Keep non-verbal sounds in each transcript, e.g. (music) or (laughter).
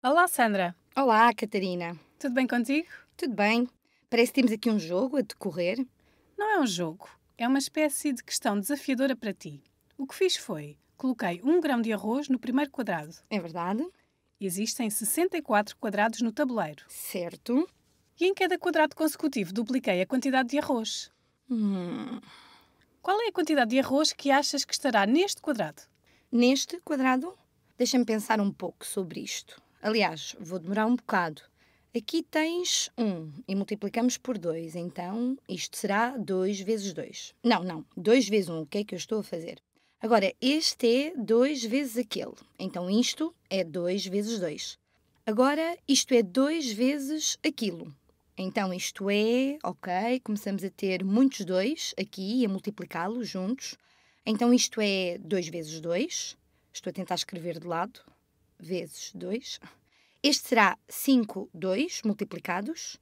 Olá, Sandra. Olá, Catarina. Tudo bem contigo? Tudo bem? Parece que temos aqui um jogo a decorrer. Não é um jogo, é uma espécie de questão desafiadora para ti. O que fiz foi, coloquei um grão de arroz no primeiro quadrado. É verdade? Existem 64 quadrados no tabuleiro. Certo. E em cada quadrado consecutivo dupliquei a quantidade de arroz. Hum. Qual é a quantidade de arroz que achas que estará neste quadrado? Neste quadrado, deixa-me pensar um pouco sobre isto. Aliás, vou demorar um bocado. Aqui tens 1 e multiplicamos por 2, então isto será 2 vezes 2. Não, não, 2 vezes 1, o que é que eu estou a fazer? Agora, este é 2 vezes aquele, então isto é 2 vezes 2. Agora, isto é 2 vezes aquilo. Então, isto é, ok, começamos a ter muitos 2 aqui, a multiplicá-los juntos. Então, isto é 2 vezes 2. Estou a tentar escrever de lado. Vezes 2. Este será 5, 2 multiplicados.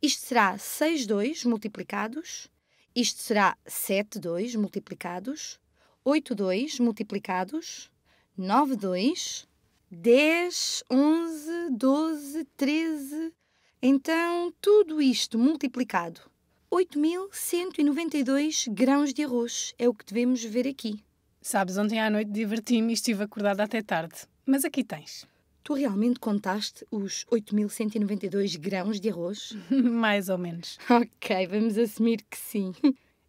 Isto será 6, 2 multiplicados. Isto será 7, 2 multiplicados. 8, 2 multiplicados. 9, 2. 10, 11, 12, 13. Então, tudo isto multiplicado. 8.192 grãos de arroz é o que devemos ver aqui. Sabes, ontem à noite diverti-me e estive acordada até tarde. Mas aqui tens. Tu realmente contaste os 8.192 grãos de arroz? (laughs) Mais ou menos. Ok, vamos assumir que sim.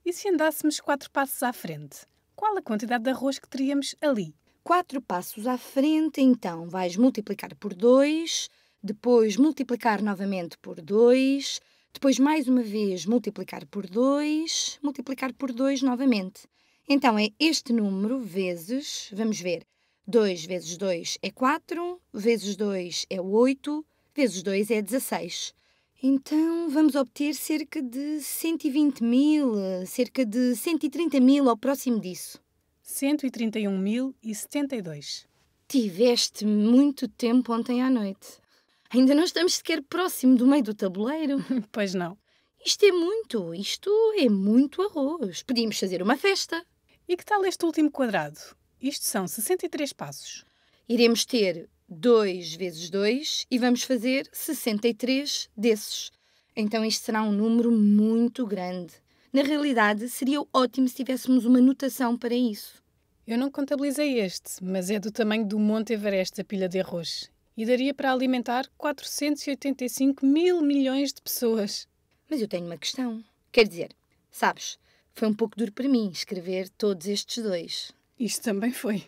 E se andássemos quatro passos à frente? Qual a quantidade de arroz que teríamos ali? Quatro passos à frente, então vais multiplicar por 2, depois multiplicar novamente por 2, depois mais uma vez multiplicar por 2, multiplicar por 2 novamente. Então é este número vezes, vamos ver, 2 vezes 2 é 4, vezes 2 é 8, vezes 2 é 16. Então vamos obter cerca de 120 mil, cerca de 130 mil ao próximo disso. 131.072. Tiveste muito tempo ontem à noite. Ainda não estamos sequer próximo do meio do tabuleiro. (laughs) Pois não. Isto é muito, isto é muito arroz. Podíamos fazer uma festa. E que tal este último quadrado? Isto são 63 passos. Iremos ter 2 vezes 2 e vamos fazer 63 desses. Então isto será um número muito grande. Na realidade, seria ótimo se tivéssemos uma notação para isso. Eu não contabilizei este, mas é do tamanho do Monte Everest a pilha de arroz. E daria para alimentar 485 mil milhões de pessoas. Mas eu tenho uma questão. Quer dizer, sabes, foi um pouco duro para mim escrever todos estes dois. Isto também foi.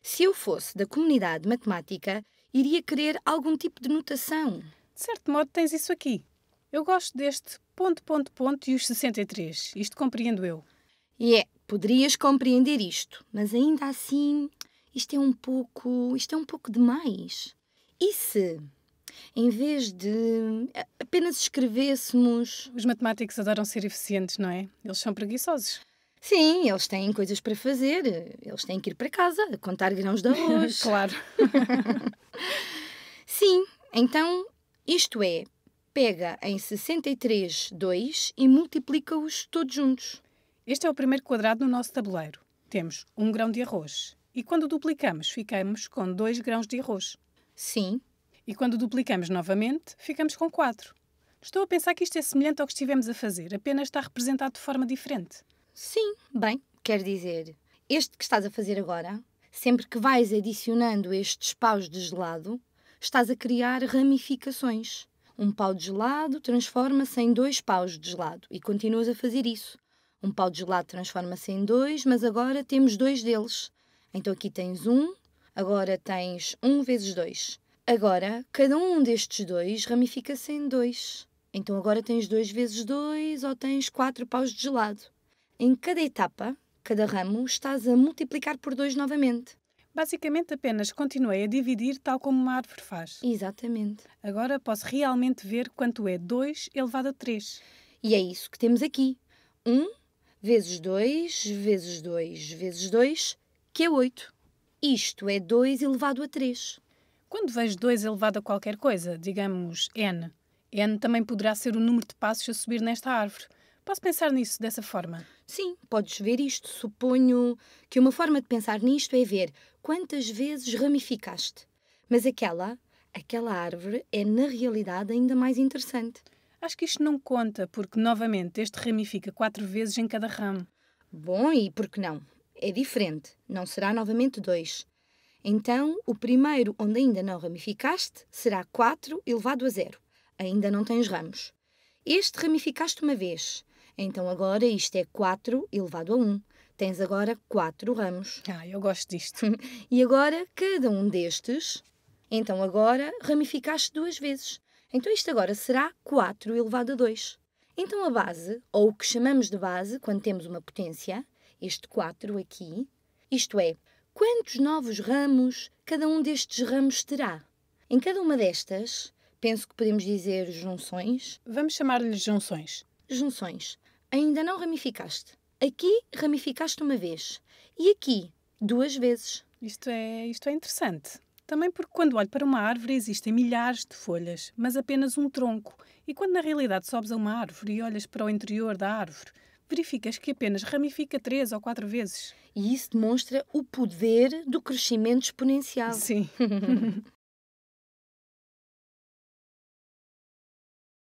Se eu fosse da comunidade matemática, iria querer algum tipo de notação. De certo modo, tens isso aqui. Eu gosto deste ponto, ponto, ponto e os 63. Isto compreendo eu. E é, poderias compreender isto, mas ainda assim, isto é um pouco, isto é um pouco demais. E se, em vez de apenas escrevêssemos. Os matemáticos adoram ser eficientes, não é? Eles são preguiçosos. Sim, eles têm coisas para fazer. Eles têm que ir para casa, contar grãos de (laughs) arroz. claro. (laughs) Sim, então isto é, pega em 63, 2 e multiplica-os todos juntos. Este é o primeiro quadrado no nosso tabuleiro. Temos um grão de arroz. E quando duplicamos, ficamos com dois grãos de arroz. Sim. E quando duplicamos novamente, ficamos com quatro. Estou a pensar que isto é semelhante ao que estivemos a fazer, apenas está representado de forma diferente. Sim, bem, quer dizer, este que estás a fazer agora, sempre que vais adicionando estes paus de gelado, estás a criar ramificações. Um pau de gelado transforma-se em dois paus de gelado e continuas a fazer isso. Um pau de gelado transforma-se em dois, mas agora temos dois deles. Então aqui tens um, agora tens um vezes dois. Agora, cada um destes dois ramifica-se em dois. Então agora tens dois vezes dois ou tens quatro paus de gelado. Em cada etapa, cada ramo, estás a multiplicar por dois novamente. Basicamente, apenas continuei a dividir tal como uma árvore faz. Exatamente. Agora posso realmente ver quanto é 2 elevado a 3. E é isso que temos aqui. 1 vezes 2 vezes 2 vezes 2, que é 8. Isto é 2 elevado a 3. Quando vejo 2 elevado a qualquer coisa, digamos n, n também poderá ser o número de passos a subir nesta árvore. Posso pensar nisso dessa forma? Sim, podes ver isto. Suponho que uma forma de pensar nisto é ver quantas vezes ramificaste. Mas aquela, aquela árvore é na realidade ainda mais interessante. Acho que isto não conta, porque novamente este ramifica quatro vezes em cada ramo. Bom, e por que não? É diferente, não será novamente dois. Então, o primeiro onde ainda não ramificaste será 4 elevado a zero. Ainda não tens ramos. Este ramificaste uma vez. Então agora isto é 4 elevado a 1. Tens agora 4 ramos. (laughs) Ah, eu gosto disto. (laughs) E agora cada um destes. Então agora ramificaste duas vezes. Então isto agora será 4 elevado a 2. Então a base, ou o que chamamos de base quando temos uma potência, este 4 aqui, isto é, quantos novos ramos cada um destes ramos terá? Em cada uma destas, penso que podemos dizer junções. Vamos chamar-lhes junções. Junções. Ainda não ramificaste. Aqui ramificaste uma vez e aqui duas vezes. Isto é, isto é interessante. Também porque quando olho para uma árvore existem milhares de folhas, mas apenas um tronco. E quando na realidade sobes a uma árvore e olhas para o interior da árvore, verificas que apenas ramifica três ou quatro vezes. E isso demonstra o poder do crescimento exponencial. Sim. (laughs)